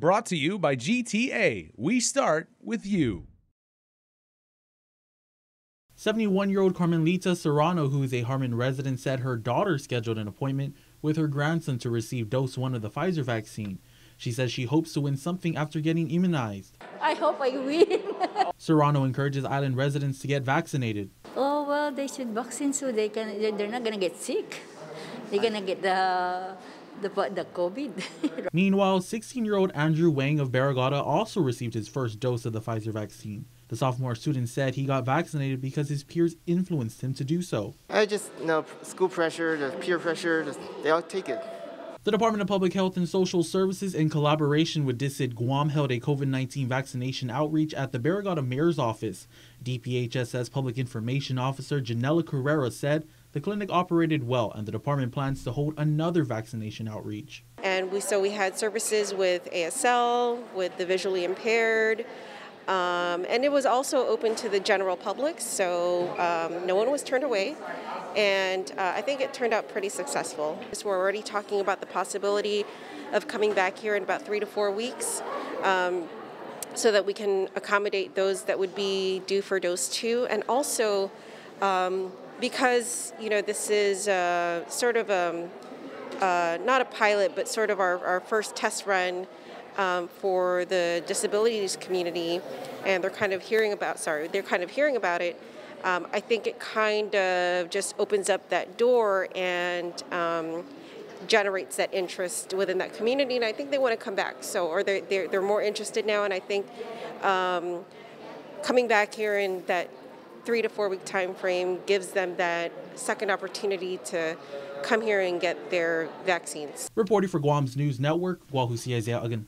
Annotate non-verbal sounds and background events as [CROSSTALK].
Brought to you by GTA. We start with you. 71 year old Carmelita Serrano, who is a Harmon resident, said her daughter scheduled an appointment with her grandson to receive dose one of the Pfizer vaccine. She says she hopes to win something after getting immunized. I hope I win. [LAUGHS] Serrano encourages island residents to get vaccinated. oh well, they should vaccine so they can. They're they're not gonna get sick. They're gonna get the the the COVID. [LAUGHS] Meanwhile, 16 year old Andrew Wang of Barrigada also received his first dose of the Pfizer vaccine. The sophomore student said he got vaccinated because his peers influenced him to do so. I just, you know, school pressure, the peer pressure, just, they all take it. The Department of Public Health and Social Services, in collaboration with DISID Guam, held a COVID 19 vaccination outreach at the Barrigada Mayor's Office. DPHSS Public Information Officer Janela Carriaga said the clinic operated well and the department plans to hold another vaccination outreach. And we so we had services with ASL, with the visually impaired, um, and it was also open to the general public, so um, no one was turned away. And uh, I think it turned out pretty successful. So we're already talking about the possibility of coming back here in about three to four weeks. Um, so that we can accommodate those that would be due for dose two, and also um, because you know this is uh, sort of a, uh, not a pilot, but sort of our, our first test run um, for the disabilities community, and they're kind of hearing about sorry, they're kind of hearing about it. Um, I think it kind of just opens up that door and um, generates that interest within that community, and I think they want to come back. So, or they're they're, they're more interested now, and I think um, coming back here and that three to four week time frame gives them that second opportunity to come here and get their vaccines. Reporting for Guam's News Network, Wahusi Isaiah Again.